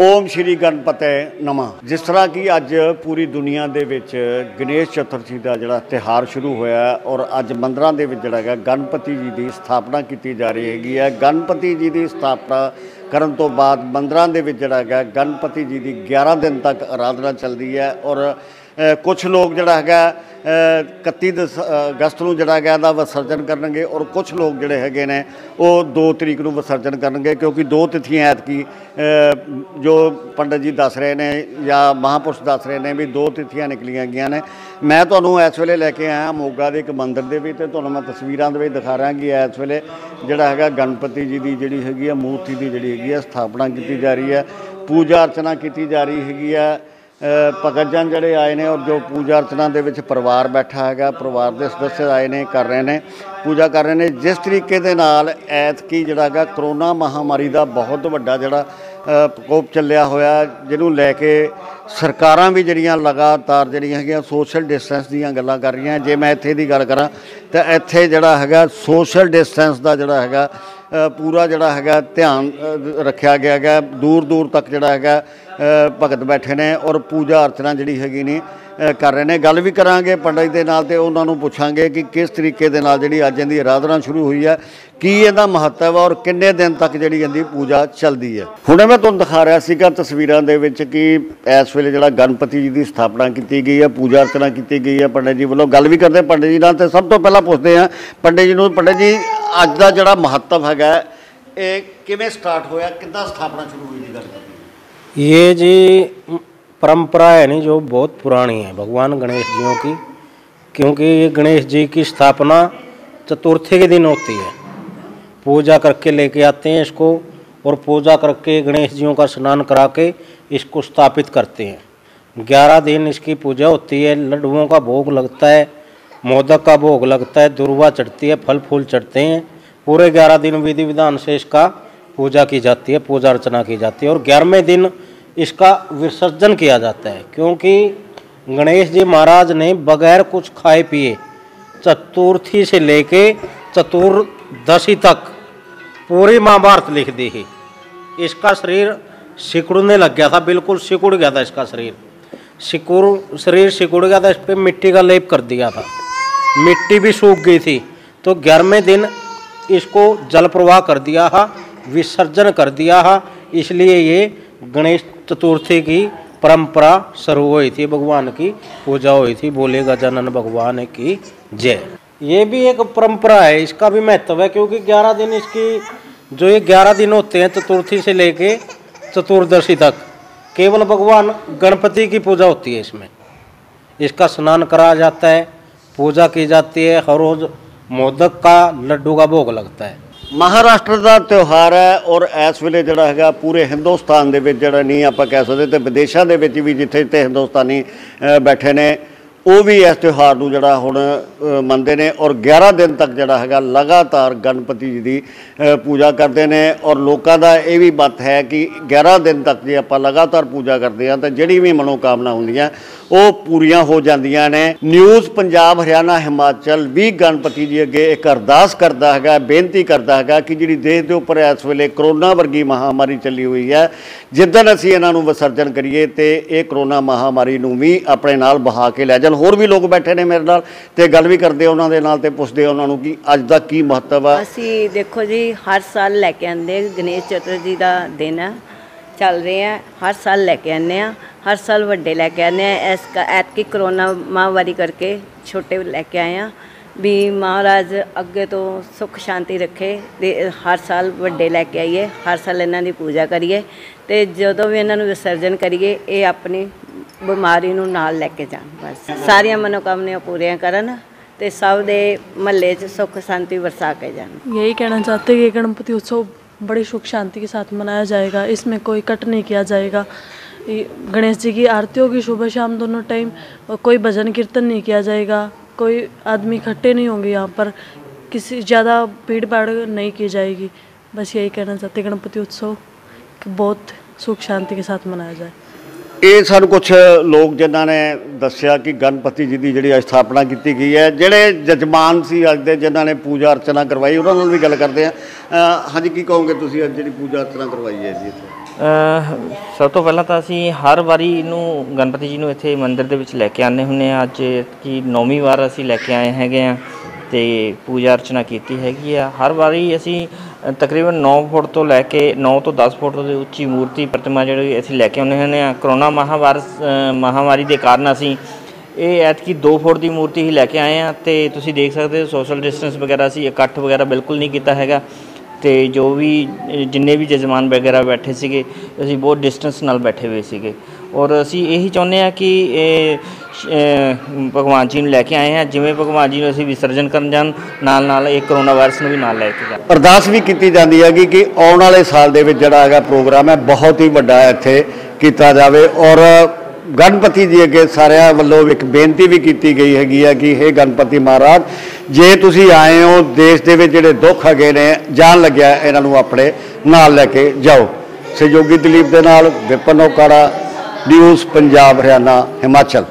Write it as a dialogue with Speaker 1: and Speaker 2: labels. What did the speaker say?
Speaker 1: ਓਮ ਸ਼੍ਰੀ ਗਣਪਤਿ ਨਮਾ। ਜਿਸ ਤਰ੍ਹਾਂ ਕਿ ਅੱਜ ਪੂਰੀ ਦੁਨੀਆ ਦੇ ਵਿੱਚ ਗਣੇਸ਼ ਚਤੁਰਥੀ ਦਾ ਜਿਹੜਾ ਤਿਹਾਰ ਸ਼ੁਰੂ ਹੋਇਆ ਔਰ ਅੱਜ ਮੰਦਰਾਂ ਦੇ ਵਿੱਚ ਜਿਹੜਾ ਹੈਗਾ ਗਣਪਤੀ ਜੀ ਦੀ ਸਥਾਪਨਾ ਕੀਤੀ ਜਾ ਰਹੀ ਹੈਗੀ ਹੈ। ਗਣਪਤੀ ਜੀ ਦੀ ਸਥਾਪਨਾ ਕਰਨ ਤੋਂ ਬਾਅਦ ਮੰਦਰਾਂ ਦੇ ਵਿੱਚ ਜਿਹੜਾ ਹੈਗਾ ਗਣਪਤੀ ਜੀ ਦੀ 11 ਦਿਨ ਤੱਕ ਆਰਾਧਨਾ ਚੱਲਦੀ ਹੈ ਔਰ ਕੁਝ ਲੋਕ ਜਿਹੜਾ ਹੈਗਾ ਅ, 31 ਦਸ- ਅਗਸਤ ਨੂੰ ਜਿਹੜਾ ਹੈਗਾ ਇਹਦਾ ਵਿਸਰਜਨ ਕਰਨਗੇ ਔਰ ਕੁਝ ਲੋਕ ਜਿਹੜੇ ਹੈਗੇ ਨੇ ਉਹ 2 ਤਰੀਕ ਨੂੰ ਵਿਸਰਜਨ ਕਰਨਗੇ ਕਿਉਂਕਿ ਦੋ ਤਿਥੀਆਂ ਐਤਕੀ ਅ, ਜੋ ਪੰਡਤ ਜੀ ਦੱਸ ਰਹੇ ਨੇ ਜਾਂ ਮਹਾਪੁਰਸ਼ ਦੱਸ ਰਹੇ ਨੇ ਵੀ ਦੋ ਤਿਥੀਆਂ ਨਿਕਲੀਆਂ ਗਈਆਂ ਨੇ। ਮੈਂ ਤੁਹਾਨੂੰ ਇਸ ਵੇਲੇ ਲੈ ਕੇ ਆਇਆ ਮੋਗਾ ਦੇ ਇੱਕ ਮੰਦਿਰ ਦੇ ਵਿੱਚ ਤੇ ਤੁਹਾਨੂੰ ਮੈਂ ਤਸਵੀਰਾਂ ਦੇ ਵਿੱਚ ਦਿਖਾ ਰਿਹਾ ਕਿ ਇਸ ਵੇਲੇ ਜਿਹੜਾ ਹੈਗਾ ਗਣਪਤੀ ਜੀ ਦੀ ਜਿਹੜੀ ਹੈਗੀ ਆ ਮੂਰਤੀ ਦੀ ਜਿਹੜੀ ਹੈਗੀ ਆ ਸਥਾਪਨਾ ਕੀਤੀ ਜਾ ਰਹੀ ਹੈ। ਪੂਜਾ ਅਰਚਨਾ ਕੀਤੀ ਜਾ ਰਹੀ ਹੈਗੀ ਆ। ਭਗਤ ਜਨ ਜਿਹੜੇ ਆਏ ਨੇ ਔਰ ਜੋ ਪੂਜਾ ਅਰਚਨਾ ਦੇ ਵਿੱਚ ਪਰਿਵਾਰ ਬੈਠਾ ਹੈਗਾ, ਪਰਿਵਾਰ ਦੇ ਸਦੱਸ ਆਏ ਨੇ, ਕਰ ਰਹੇ ਨੇ, ਪੂਜਾ ਕਰ ਰਹੇ ਨੇ। ਜਿਸ ਤਰੀਕੇ ਦੇ ਨਾਲ ਐਤਕੀ ਜਿਹੜਾ ਹੈਗਾ, ਕਰੋਨਾ ਮਹਾਮਾਰੀ ਦਾ ਬਹੁਤ ਵੱਡਾ ਜਿਹੜਾ ਪ੍ਰਕੋਪ ਚੱਲਿਆ ਹੋਇਆ, ਜਿਹਨੂੰ ਲੈ ਕੇ ਸਰਕਾਰਾਂ ਵੀ ਜਿਹੜੀਆਂ ਲਗਾਤਾਰ ਜਿਹੜੀਆਂ ਹੈਗੀਆਂ ਸੋਸ਼ਲ ਡਿਸਟੈਂਸ ਦੀਆਂ ਗੱਲਾਂ ਕਰ ਰਹੀਆਂ। ਜੇ ਮੈਂ ਇੱਥੇ ਦੀ ਗੱਲ ਕਰਾਂ, ਤਾਂ ਇੱਥੇ ਜਿਹੜਾ ਹੈਗਾ ਸੋਸ਼ਲ ਡਿਸਟੈਂਸ ਦਾ ਜਿਹੜਾ ਹੈਗਾ ਪੂਰਾ ਜਿਹੜਾ ਹੈਗਾ ਧਿਆਨ ਰੱਖਿਆ ਗਿਆ ਹੈਗਾ। ਦੂਰ ਦੂਰ ਤੱਕ ਜਿਹੜਾ ਹੈਗਾ ਭਗਤ ਬੈਠੇ ਨੇ ਔਰ ਪੂਜਾ ਅਰਚਨਾ ਜਿਹੜੀ ਹੈਗੀ ਨੇ ਕਰ ਰਹੇ ਨੇ। ਗੱਲ ਵੀ ਕਰਾਂਗੇ ਪੰਡਿਤ ਦੇ ਨਾਲ ਤੇ ਉਹਨਾਂ ਨੂੰ ਪੁੱਛਾਂਗੇ ਕਿ ਕਿਸ ਤਰੀਕੇ ਦੇ ਨਾਲ ਜਿਹੜੀ ਅੱਜ ਇਹਦੀ ਆਰਾਧਨਾ ਸ਼ੁਰੂ ਹੋਈ ਹੈ, ਕੀ ਇਹਦਾ ਮਹੱਤਵ ਹੈ ਔਰ ਕਿੰਨੇ ਦਿਨ ਤੱਕ ਜਿਹੜੀ ਇਹਦੀ ਪੂਜਾ ਚੱਲਦੀ ਹੈ। ਹੁਣੇ ਮੈਂ ਤੁਹਾਨੂੰ ਦਿਖਾ ਰਿਹਾ ਸੀਗਾ ਤਸਵੀਰਾਂ ਦੇ ਵਿੱਚ ਕਿ ਇਸ ਵੇਲੇ ਜਿਹੜਾ ਗਣਪਤੀ ਜੀ ਦੀ ਸਥਾਪਨਾ ਕੀਤੀ ਗਈ ਹੈ, ਪੂਜਾ ਅਰਚਨਾ ਕੀਤੀ ਗਈ ਹੈ ਪੰਡਿਤ ਜੀ ਵੱਲੋਂ। ਗੱਲ ਵੀ ਕਰਦੇ ਪੰਡਿਤ ਜੀ ਨਾਲ ਤੇ ਸਭ ਤੋਂ ਪਹਿਲਾਂ ਪੁੱਛਦੇ ਹਾਂ ਪੰਡਿਤ ਜੀ ਨੂੰ, ਪੰਡਿਤ ਜੀ, ਅੱਜ ਦਾ ਜਿਹੜਾ ਮਹੱਤਵ ਹੈਗਾ, ਇਹ ਕਿਵੇਂ ਸਟਾਰਟ ਹੋਇਆ, ਕਿੱਦਾਂ ਸਥਾਪਨਾ ਸ਼ੁਰੂ ਹੋਈ?
Speaker 2: ये जी परंपरा है नहीं जो बहुत पुरानी है, भगवान गणेश जियों की, क्योंकि ये गणेश जी की स्थापना चतुर्थी के दिन होती है। पूजा करके लेके आते हैं इसको और पूजा करके गणेश जियों का स्नान करा के इसको स्थापित करते हैं। ग्यारह दिन इसकी पूजा होती है, लड्डुओं का भोग लगता है, मोदक का भोग लगता है, दुर्वा चढ़ती है, फल फूल चढ़ते हैं। पूरे ग्यारह दिन विधि विधान से इसका पूजा की जाती है, पूजा अर्चना की जाती है और ग्यारहवें दिन इसका विसर्जन किया जाता है, क्योंकि गणेश जी महाराज ने बगैर कुछ खाए पिए चतुर्थी से लेके चतुर्दशी तक पूरी महाभारत लिख दी है इसका शरीर सिकुड़ने लग गया था, बिल्कुल सिकुड़ गया था इसका शरीर। सिकुड़ शरीर सिकुड़ गया था, इस पर मिट्टी का लेप कर दिया था। मिट्टी भी सूख गई थी तो ग्यारहवें दिन इसको जल प्रवाह कर दिया था, विसर्जन कर दिया है इसलिए ये गणेश चतुर्थी की परंपरा शुरू हुई थी, भगवान की पूजा हुई थी बोलेगा जनन भगवान की जय। ये भी एक परंपरा है, इसका भी महत्व है, क्योंकि ग्यारह दिन इसकी, जो ये ग्यारह दिन होते हैं, चतुर्थी से लेके चतुर्दशी तक, केवल भगवान गणपति की पूजा होती है इसमें। इसका स्नान कराया जाता है, पूजा की जाती है, हर रोज मोदक का लड्डू का भोग लगता है।
Speaker 1: ਮਹਾਰਾਸ਼ਟਰ ਦਾ ਤਿਉਹਾਰ ਹੈ ਔਰ ਇਸ ਵੇਲੇ ਜਿਹੜਾ ਹੈਗਾ ਪੂਰੇ ਹਿੰਦੁਸਤਾਨ ਦੇ ਵਿੱਚ ਜਿਹੜਾ ਨਹੀਂ ਆਪਾਂ ਕਹਿ ਸਕਦੇ ਤੇ ਵਿਦੇਸ਼ਾਂ ਦੇ ਵਿੱਚ ਵੀ ਜਿੱਥੇ ਜਿੱਥੇ ਹਿੰਦੁਸਤਾਨੀ ਬੈਠੇ ਨੇ। ਉਹ ਵੀ ਇਸ ਤਿਉਹਾਰ ਨੂੰ ਜਿਹੜਾ ਹੁਣ ਮੰਨਦੇ ਨੇ ਔਰ 11 ਦਿਨ ਤੱਕ ਜਿਹੜਾ ਹੈਗਾ ਲਗਾਤਾਰ ਗਣਪਤੀ ਜੀ ਦੀ ਪੂਜਾ ਕਰਦੇ ਨੇ ਔਰ ਲੋਕਾਂ ਦਾ ਇਹ ਵੀ ਮਤ ਹੈ ਕਿ 11 ਦਿਨ ਤੱਕ ਜੇ ਆਪਾਂ ਲਗਾਤਾਰ ਪੂਜਾ ਕਰਦੇ ਹਾਂ ਤਾਂ ਜਿਹੜੀ ਵੀ ਮਨੋਕਾਮਨਾ ਹੁੰਦੀਆਂ, ਉਹ ਪੂਰੀਆਂ ਹੋ ਜਾਂਦੀਆਂ ਨੇ। ਨਿਊਜ਼ ਪੰਜਾਬ, ਹਰਿਆਣਾ, ਹਿਮਾਚਲ ਵੀ ਗਣਪਤੀ ਜੀ ਅੱਗੇ ਇੱਕ ਅਰਦਾਸ ਕਰਦਾ ਹੈਗਾ, ਬੇਨਤੀ ਕਰਦਾ ਹੈਗਾ ਕਿ ਜਿਹੜੀ ਦੇਸ਼ ਦੇ ਉੱਪਰ ਇਸ ਵੇਲੇ ਕਰੋਨਾ ਵਰਗੀ ਮਹਾਮਾਰੀ ਚੱਲੀ ਹੋਈ ਹੈ, ਜਿੱਦਣ ਅਸੀਂ ਇਹਨਾਂ ਨੂੰ ਵਿਸਰਜਨ ਕਰੀਏ ਤੇ ਇਹ ਕਰੋਨਾ ਮਹਾਮਾਰੀ ਨੂੰ ਵੀ ਆਪਣੇ ਨਾਲ ਬਹਾ ਕੇ ਲੈ ਜਾਣ। ਹੋਰ ਵੀ ਲੋਕ ਬੈਠੇ ਨੇ ਮੇਰੇ ਨਾਲ ਤੇ ਗੱਲ ਵੀ ਕਰਦੇ ਉਹਨਾਂ ਦੇ ਨਾਲ ਤੇ ਪੁੱਛਦੇ ਉਹਨਾਂ ਨੂੰ ਕਿ ਅੱਜ ਦਾ ਕੀ ਮਹੱਤਵ ਆ।
Speaker 3: ਅਸੀਂ ਦੇਖੋ ਜੀ, ਹਰ ਸਾਲ ਲੈ ਕੇ ਆਉਂਦੇ ਗਣੇਸ਼ ਚਤੁਰਥੀ ਦਾ ਦਿਨ ਹੈ ਚੱਲ ਰਹੇ ਆ ਹਰ ਸਾਲ ਲੈ ਕੇ ਆਉਂਦੇ ਆ, ਹਰ ਸਾਲ ਵੱਡੇ ਲੈ ਕੇ ਆਉਂਦੇ ਆ, ਇਸ ਐਤਕੀ ਕਰੋਨਾ ਮਹਾਵਾਰੀ ਕਰਕੇ ਛੋਟੇ ਲੈ ਕੇ ਆਏ ਆ, ਵੀ ਮਹਾਰਾਜ ਅੱਗੇ ਤੋਂ ਸੁੱਖ ਸ਼ਾਂਤੀ ਰੱਖੇ ਤੇ ਹਰ ਸਾਲ ਵੱਡੇ ਲੈ ਕੇ ਆਈਏ, ਹਰ ਸਾਲ ਇਹਨਾਂ ਦੀ ਪੂਜਾ ਕਰੀਏ ਤੇ ਜਦੋਂ ਵੀ ਇਹਨਾਂ ਨੂੰ ਵਿਸਰਜਨ ਕਰੀਏ, ਇਹ ਆਪਣੀ ਬਿਮਾਰੀ ਨੂੰ ਨਾਲ ਲੈ ਕੇ ਜਾਣ ਬਸ ਸਾਰੀਆਂ ਮਨੋਕਾਮਨਾਵਾਂ ਪੂਰੀਆਂ ਕਰਨ ਤੇ ਸਭ ਦੇ ਮਹੱਲੇ 'ਚ ਸੁੱਖ ਸ਼ਾਂਤੀ ਵਰਸਾ ਕੇ ਜਾਣ
Speaker 4: यही कहना चाहते हैं कि गणपति उत्सव बड़ी सुख शांति के साथ मनाया जाएगा इसमें कोई कट नहीं किया जाएगा ये गणेश जी की आरती होगी सुबह शाम दोनों टाइम और कोई भजन कीर्तन नहीं किया जाएगा कोई आदमी इकट्ठे नहीं होंगे यहाँ पर किसी ज़्यादा भीड़ भाड़ नहीं की जाएगी बस यही कहना चाहते हैं गणपति उत्सव कि बहुत सुख शांति के साथ मनाया जाए
Speaker 1: ਇਹ ਸਾਨੂੰ ਕੁਝ ਲੋਕ ਜਿਨ੍ਹਾਂ ਨੇ ਦੱਸਿਆ ਕਿ ਗਣਪਤੀ ਜੀ ਦੀ ਜਿਹੜੀ ਸਥਾਪਨਾ ਕੀਤੀ ਗਈ ਹੈ, ਜਿਹੜੇ ਜਜਮਾਨ ਸੀ ਅੱਜ ਦੇ, ਜਿਨ੍ਹਾਂ ਨੇ ਪੂਜਾ ਅਰਚਨਾ ਕਰਵਾਈ, ਉਹਨਾਂ ਨਾਲ ਵੀ ਗੱਲ ਕਰਦੇ ਆ ਹਾਂਜੀ, ਕੀ ਕਹੋਗੇ ਤੁਸੀਂ ਅੱਜ ਜਿਹੜੀ ਪੂਜਾ ਅਰਚਨਾ ਕਰਵਾਈ ਹੈ ਜੀ ਇੱਥੇ?
Speaker 5: ਸਭ ਤੋਂ ਪਹਿਲਾਂ ਤਾਂ ਅਸੀਂ ਹਰ ਵਾਰੀ ਇਹਨੂੰ ਗਣਪਤੀ ਜੀ ਨੂੰ ਇੱਥੇ ਮੰਦਿਰ ਦੇ ਵਿੱਚ ਲੈ ਕੇ ਆਉਂਦੇ ਹੁੰਨੇ ਆ ਅੱਜ ਕੀ ਨੌਵੀਂ ਵਾਰ ਅਸੀਂ ਲੈ ਕੇ ਆਏ ਹੈਗੇ ਆ ਤੇ ਪੂਜਾ ਅਰਚਨਾ ਕੀਤੀ ਹੈਗੀ ਆ। ਹਰ ਵਾਰੀ ਅਸੀਂ ਤਕਰੀਬਨ 9 ਫੁੱਟ ਤੋਂ ਲੈ ਕੇ 9 ਤੋਂ 10 ਫੁੱਟ ਦੀ ਉੱਚੀ ਮੂਰਤੀ ਪ੍ਰਤਿਮਾ ਜਿਹੜੀ ਅਸੀਂ ਲੈ ਕੇ ਆਉਂਦੇ ਹੁੰਦੇ ਆ ਕਰੋਨਾ ਮਹਾਵਾਰ ਅ, ਮਹਾਮਾਰੀ ਦੇ ਕਾਰਨ ਅਸੀਂ ਇਹ ਐਤਕੀ 2 ਫੁੱਟ ਦੀ ਮੂਰਤੀ ਹੀ ਲੈ ਕੇ ਆਏ ਆ ਤੇ ਤੁਸੀਂ ਦੇਖ ਸਕਦੇ ਹੋ ਸੋਸ਼ਲ ਡਿਸਟੈਂਸ ਵਗੈਰਾ ਅਸੀਂ ਇਕੱਠ ਵਗੈਰਾ ਬਿਲਕੁਲ ਨਹੀਂ ਕੀਤਾ ਹੈਗਾ। ਤੇ ਜੋ ਵੀ ਜਿੰਨੇ ਵੀ ਜਜ਼ਮਾਨ ਵਗੈਰਾ ਬੈਠੇ ਸੀਗੇ ਅਸੀਂ ਬਹੁਤ ਡਿਸਟੈਂਸ ਨਾਲ ਬੈਠੇ ਹੋਏ ਸੀਗੇ। ਔਰ ਅਸੀਂ ਇਹੀ ਚਾਹੁੰਦੇ ਆ ਕਿ ਇਹ ਭਗਵਾਨ ਜੀ ਨੂੰ ਲੈ ਕੇ ਆਏ ਹਾਂ। ਜਿਵੇਂ ਭਗਵਾਨ ਜੀ ਨੂੰ ਅਸੀਂ ਵਿਸਰਜਨ ਕਰਨ ਜਾਣ, ਨਾਲ ਨਾਲ ਇਹ ਕਰੋਨਾ ਵਾਇਰਸ ਨੂੰ ਵੀ ਨਾਲ ਲੈ ਕੇ ਜਾਣ।
Speaker 1: ਅਰਦਾਸ ਵੀ ਕੀਤੀ ਜਾਂਦੀ ਹੈਗੀ ਕਿ ਆਉਣ ਵਾਲੇ ਸਾਲ ਦੇ ਵਿੱਚ ਜਿਹੜਾ ਹੈਗਾ ਪ੍ਰੋਗਰਾਮ ਹੈ, ਬਹੁਤ ਹੀ ਵੱਡਾ ਇੱਥੇ ਕੀਤਾ ਜਾਵੇ। ਔਰ ਗਣਪਤੀ ਜੀ ਅੱਗੇ ਸਾਰਿਆਂ ਵੱਲੋਂ ਇੱਕ ਬੇਨਤੀ ਵੀ ਕੀਤੀ ਗਈ ਹੈਗੀ ਹੈ ਕਿ हे ਗਣਪਤੀ ਮਹਾਰਾਜ, ਜੇ ਤੁਸੀਂ ਆਏ ਹੋ, ਦੇਸ਼ ਦੇ ਵਿੱਚ ਜਿਹੜੇ ਦੁੱਖ ਹੈਗੇ ਨੇ, ਜਾਣ ਲੱਗਿਆ, ਇਹਨਾਂ ਨੂੰ ਆਪਣੇ ਨਾਲ ਲੈ ਕੇ ਜਾਓ। ਸਹਿਯੋਗੀ ਦਲੀਪ ਦੇ ਨਾਲ ਵਿਪਨ ਓਕਾੜਾ ਨਿਊਜ਼ ਪੰਜਾਬ, ਹਰਿਆਣਾ, ਹਿਮਾਚਲ।